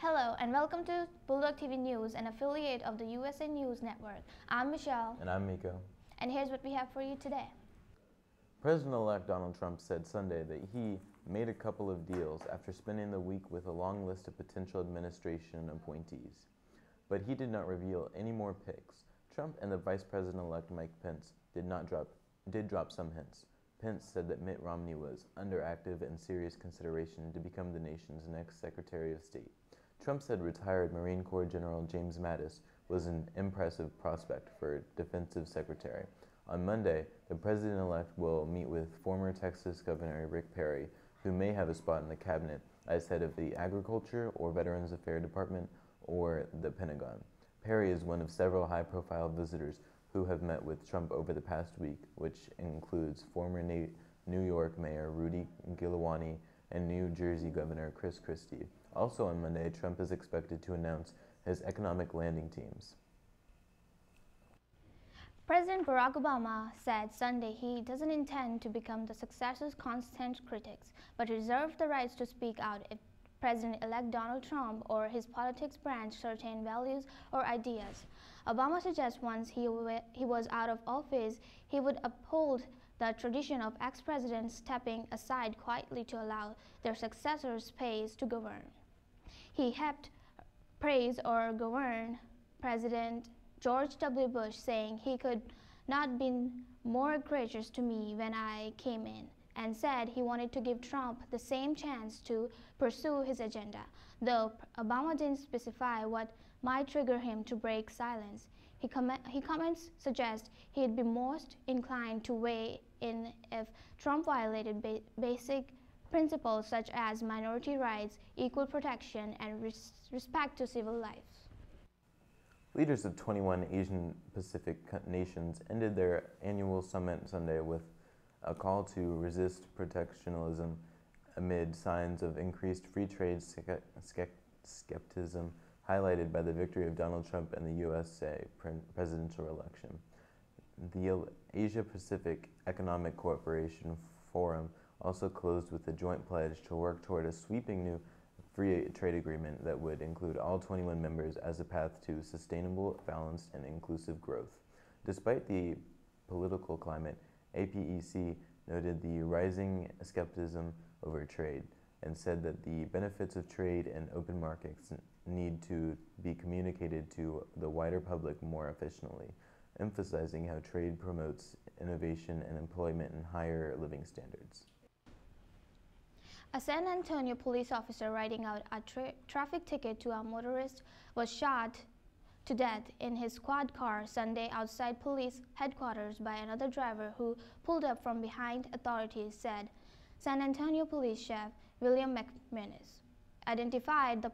Hello and welcome to Bulldog TV News, an affiliate of the USA News Network. I'm Michelle. And I'm Miko. And here's what we have for you today. President-elect Donald Trump said Sunday that he made a couple of deals after spending the week with a long list of potential administration appointees. But he did not reveal any more picks. Trump and the Vice President-elect Mike Pence did not drop did drop some hints. Pence said that Mitt Romney was under active and serious consideration to become the nation's next Secretary of State. Trump said retired Marine Corps General James Mattis was an impressive prospect for defensive secretary. On Monday, the president-elect will meet with former Texas Governor Rick Perry, who may have a spot in the cabinet as head of the Agriculture or Veterans Affairs Department or the Pentagon. Perry is one of several high-profile visitors who have met with Trump over the past week, which includes former New York Mayor Rudy Giuliani and New Jersey Governor Chris Christie. Also on Monday, Trump is expected to announce his economic landing teams. President Barack Obama said Sunday he doesn't intend to become the successor's constant critics, but reserved the rights to speak out if President-elect Donald Trump or his politics branch certain values or ideas. Obama suggests once he, he was out of office, he would uphold the tradition of ex-presidents stepping aside quietly to allow their successors space to govern. He helped praise or govern President George W. Bush, saying he could not been more gracious to me when I came in and said he wanted to give Trump the same chance to pursue his agenda, though Obama didn't specify what might trigger him to break silence. He, com he comments suggest he'd be most inclined to weigh in if Trump violated ba basic principles such as minority rights, equal protection, and res respect to civil life. Leaders of 21 Asian Pacific nations ended their annual summit Sunday with a call to resist protectionism amid signs of increased free trade skepticism highlighted by the victory of Donald Trump in the USA presidential election. The Asia Pacific Economic Cooperation Forum also closed with a joint pledge to work toward a sweeping new free trade agreement that would include all 21 members as a path to sustainable, balanced, and inclusive growth. Despite the political climate, APEC noted the rising skepticism over trade and said that the benefits of trade and open markets need to be communicated to the wider public more efficiently, emphasizing how trade promotes innovation and employment and higher living standards. A San Antonio police officer writing out a tra traffic ticket to a motorist was shot to death in his squad car Sunday outside police headquarters by another driver who pulled up from behind, authorities said. San Antonio Police Chief William McManus identified the,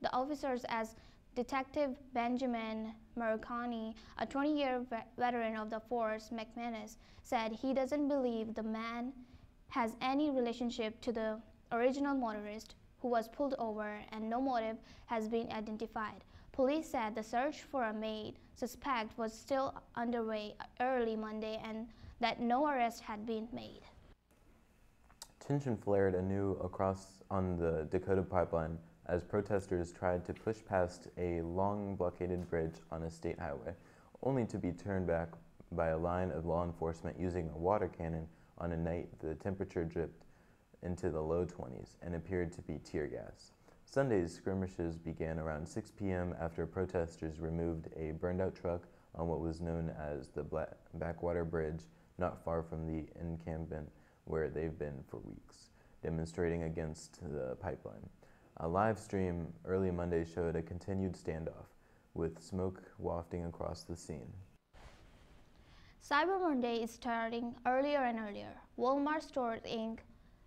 the officers as Detective Benjamin Marconi, a 20-year veteran of the force, McManus said he doesn't believe the man has any relationship to the original motorist who was pulled over and no motive has been identified. Police said the search for a maid suspect was still underway early Monday and that no arrest had been made. Tension flared anew across on the Dakota pipeline as protesters tried to push past a long blockaded bridge on a state highway, only to be turned back by a line of law enforcement using a water cannon on a night the temperature dripped into the low 20s and appeared to be tear gas. Sunday's skirmishes began around 6 p.m. after protesters removed a burned out truck on what was known as the Backwater Bridge, not far from the encampment where they've been for weeks, demonstrating against the pipeline. A live stream early Monday showed a continued standoff, with smoke wafting across the scene. Cyber Monday is starting earlier and earlier. Walmart Stores Inc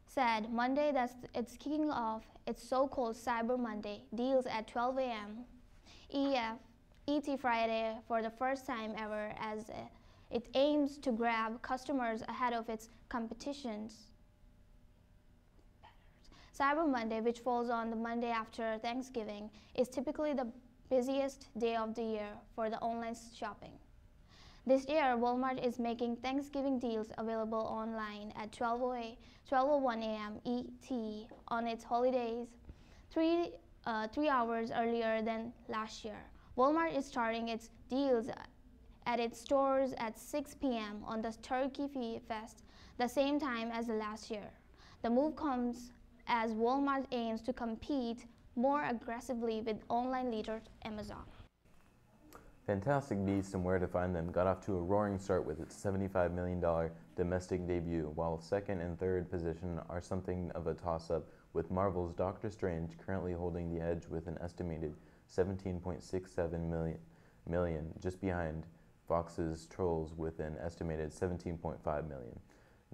said Monday that it's kicking off its so-called Cyber Monday deals at 12 a.m. EF ET Friday for the first time ever as it aims to grab customers ahead of its competitions. Cyber Monday, which falls on the Monday after Thanksgiving, is typically the busiest day of the year for the online shopping. This year, Walmart is making Thanksgiving deals available online at 12.01 a.m. ET on its holidays. Three uh, three hours earlier than last year. Walmart is starting its deals at its stores at 6 p.m. on the Turkey Fest, the same time as last year. The move comes as Walmart aims to compete more aggressively with online leader Amazon. Fantastic Beasts and Where to Find Them got off to a roaring start with its $75 million domestic debut, while second and third position are something of a toss-up, with Marvel's Doctor Strange currently holding the edge with an estimated 17.67 million, million, just behind Fox's Trolls with an estimated 17.5 million.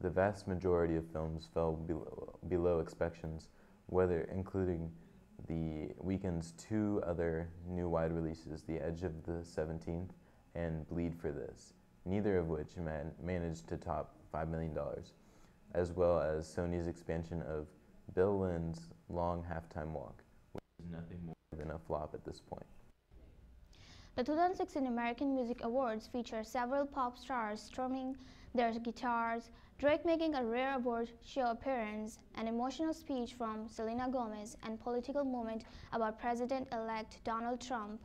The vast majority of films fell below, below expectations, whether including the weekend's two other new wide releases, The Edge of the 17th and Bleed for This, neither of which man managed to top $5 million, as well as Sony's expansion of Billy Lynn's Long Halftime Walk, which is nothing more than a flop at this point. The 2016 American Music Awards feature several pop stars strumming their guitars, Drake making a rare award show appearance, an emotional speech from Selena Gomez, and political moment about President-elect Donald Trump.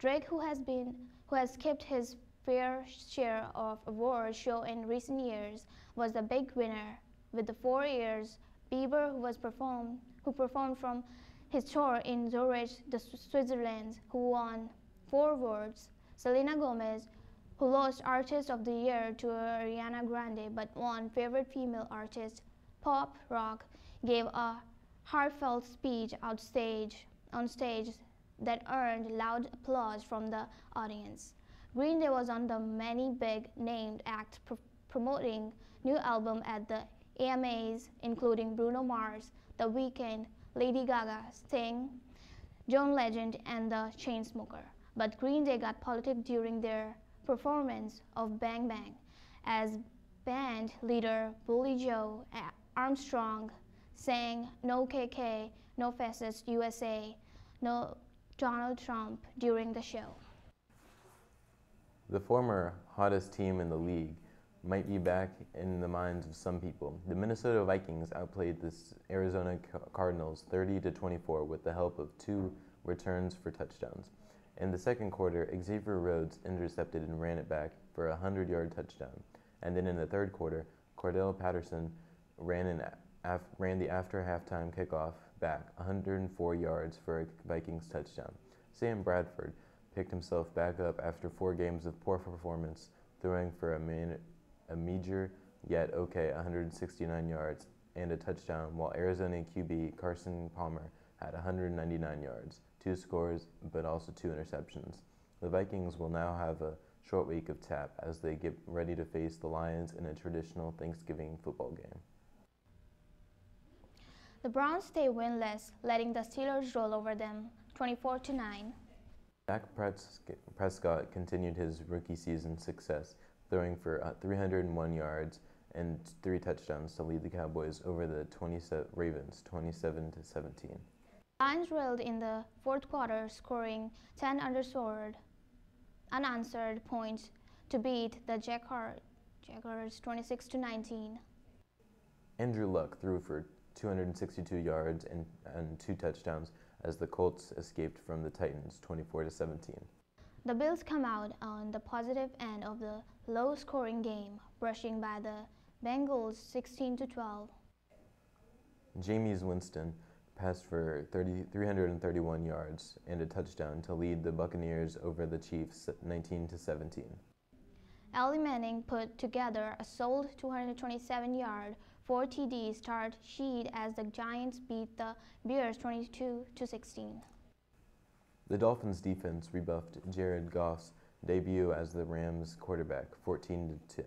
Drake, who has been who has kept his fair share of awards show in recent years, was the big winner. With the four years, Bieber, who was performed who performed from his tour in Zurich, the Switzerland, who won four awards. Selena Gomez, who lost Artist of the Year to Ariana Grande but won Favorite Female Artist Pop Rock, gave a heartfelt speech outstage, on stage that earned loud applause from the audience. Green Day was on the many big named acts pr promoting new album at the AMAs, including Bruno Mars, The Weeknd, Lady Gaga, Sting, John Legend, and the Chainsmoker. But Green Day got politic during their performance of Bang Bang as band leader Billie Joe Armstrong sang No KK, No Fascist USA, No Donald Trump during the show. The former hottest team in the league might be back in the minds of some people. The Minnesota Vikings outplayed the Arizona Cardinals 30 to 24 with the help of two returns for touchdowns. In the second quarter, Xavier Rhodes intercepted and ran it back for a 100 yard touchdown. And then in the third quarter, Cordarrelle Patterson ran, an af ran the after halftime kickoff back 104 yards for a Vikings touchdown. Sam Bradford picked himself back up after four games of poor performance, throwing for a, man a meager yet okay 169 yards and a touchdown, while Arizona QB Carson Palmer had 199 yards two scores, but also two interceptions. The Vikings will now have a short week of tap as they get ready to face the Lions in a traditional Thanksgiving football game. The Browns stay winless, letting the Steelers roll over them 24 to 9. Dak Prescott continued his rookie season success, throwing for uh, 301 yards and three touchdowns to lead the Cowboys over the 27 Ravens 27 to 17. Lions railed in the fourth quarter, scoring 10 unanswered, unanswered points to beat the Jaguars 26 to 19. Andrew Luck threw for 262 yards and, and two touchdowns as the Colts escaped from the Titans 24 to 17. The Bills come out on the positive end of the low-scoring game, brushing by the Bengals 16 to 12. Jameis Winston passed for 30, 331 yards and a touchdown to lead the Buccaneers over the Chiefs 19 to 17. Eli Manning put together a solid 227-yard, 4 TD start sheet as the Giants beat the Bears 22 to 16. The Dolphins defense rebuffed Jared Goff's debut as the Rams quarterback 14 to 10.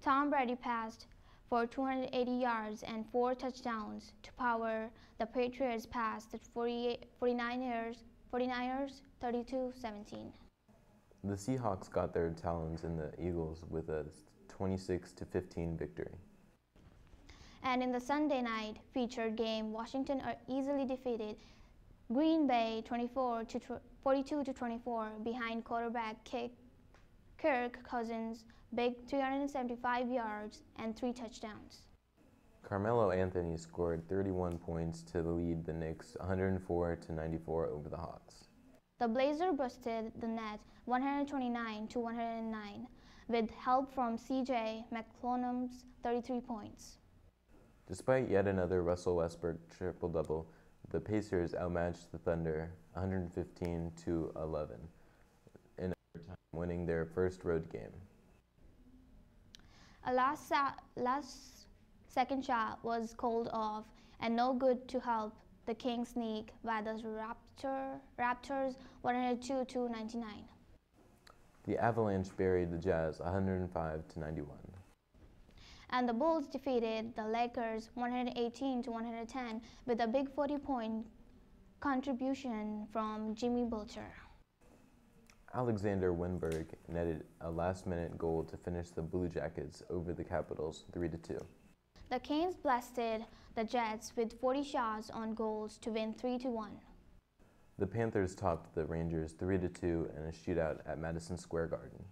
Tom Brady passed for 280 yards and four touchdowns to power the Patriots past the 49ers, 49ers 32-17. The Seahawks got their talons in the Eagles with a 26 to 15 victory. And in the Sunday night featured game, Washington are easily defeated Green Bay 24 to 42 to 24 behind quarterback Kirk Cousins big 375 yards and three touchdowns. Carmelo Anthony scored 31 points to lead the Knicks 104 to 94 over the Hawks. The Blazer busted the net 129 to 109 with help from CJ McCollum's 33 points. Despite yet another Russell Westbrook triple double, the Pacers outmatched the Thunder 115 to 11 in overtime, winning their first road game. A last, last second shot was called off and no good to help the Kings sneak by the Raptor, Raptors 102 to 99. The Avalanche buried the Jazz 105 to 91. And the Bulls defeated the Lakers 118 to 110 with a big 40 point contribution from Jimmy Butler. Alexander Wennberg netted a last-minute goal to finish the Blue Jackets over the Capitals 3 2. The Canes blasted the Jets with 40 shots on goals to win 3 1. The Panthers topped the Rangers 3 2 in a shootout at Madison Square Garden.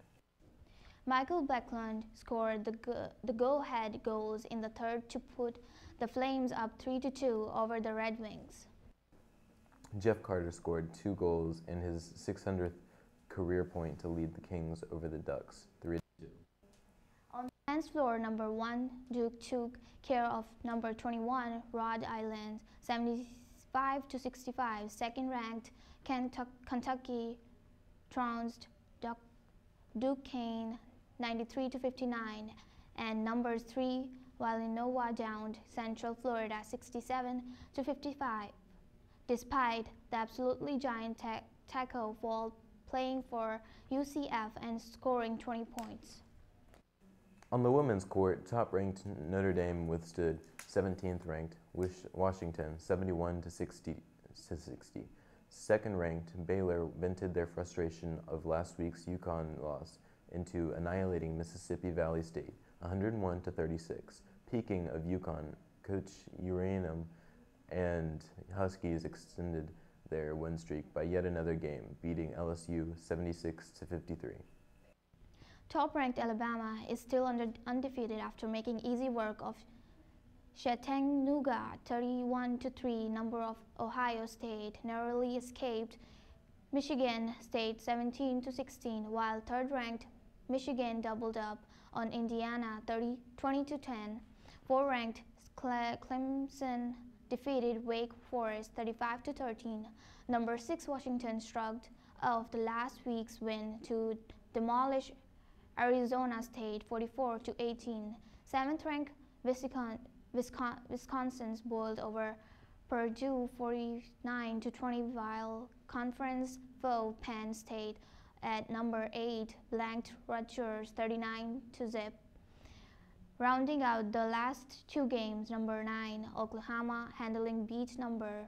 Mikael Backlund scored the, go- the go-ahead goals in the third to put the Flames up 3 2 over the Red Wings. Jeff Carter scored two goals in his 600th career point to lead the Kings over the Ducks 3 2. On the dance floor, number one Duke took care of number 21 Rhode Island 75 to 65. Second ranked Kentucky trounced Duquesne 93 to 59, and number three Villanova downed Central Florida 67 to 55. Despite the absolutely giant ta- tackle while playing for UCF and scoring 20 points. On the women's court, top-ranked Notre Dame withstood 17th-ranked Washington 71 to 60. To 60. Second-ranked Baylor vented their frustration of last week's UConn loss into annihilating Mississippi Valley State 101 to 36. Peaking of UConn, coach Auriemma and Huskies extended their win streak by yet another game, beating LSU 76 to 53. Top-ranked Alabama is still undefeated after making easy work of Chattanooga 31 to 3. Number of Ohio State narrowly escaped Michigan State 17 to 16, while third-ranked Michigan doubled up on Indiana 30, 20 to 10. Four-ranked Clemson defeated Wake Forest 35 to 13. Number 6 Washington shrugged off the last week's win to demolish Arizona State 44 to 18. Seventh ranked Wisconsin's boiled over Purdue 49 to 20 while conference foe Penn State at number 8 blanked Rutgers 39 to zip. Rounding out the last two games, number 9 Oklahoma handling beat number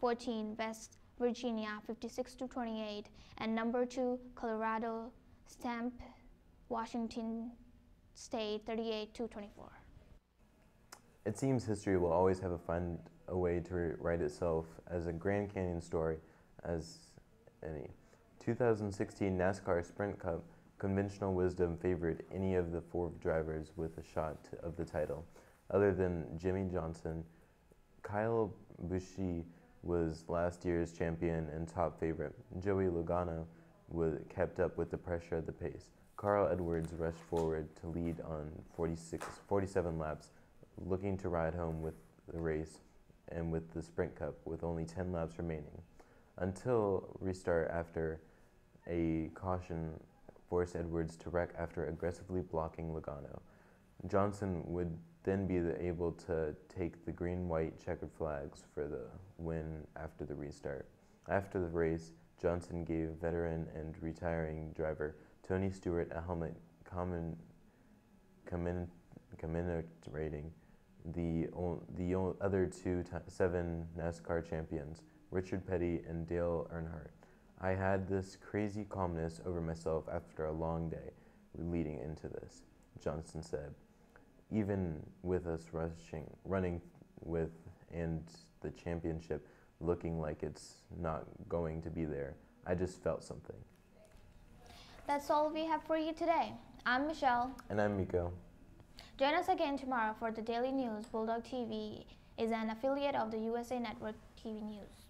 14 West Virginia 56 to 28 and number 2 Colorado stamp Washington State 38 to 24. It seems history will always have a find a way to write itself as a Grand Canyon story as any. 2016 NASCAR Sprint Cup conventional wisdom favored any of the four drivers with a shot of the title. Other than Jimmie Johnson, Kyle Busch was last year's champion and top favorite. Joey Logano was kept up with the pressure of the pace. Carl Edwards rushed forward to lead on 46, 47 laps, looking to ride home with the race and with the Sprint Cup with only 10 laps remaining. Until restart after a caution forced Edwards to wreck after aggressively blocking Logano. Johnson would then be able to take the green-white checkered flags for the win after the restart. After the race, Johnson gave veteran and retiring driver Tony Stewart a helmet common, commemorating the, the other two seven NASCAR champions, Richard Petty and Dale Earnhardt. I had this crazy calmness over myself after a long day leading into this, Johnson said. Even with us rushing, running with, and the championship looking like it's not going to be there, I just felt something. That's all we have for you today. I'm Michelle. And I'm Miko. Join us again tomorrow for the Daily News. Bulldog TV is an affiliate of the USA Network TV News.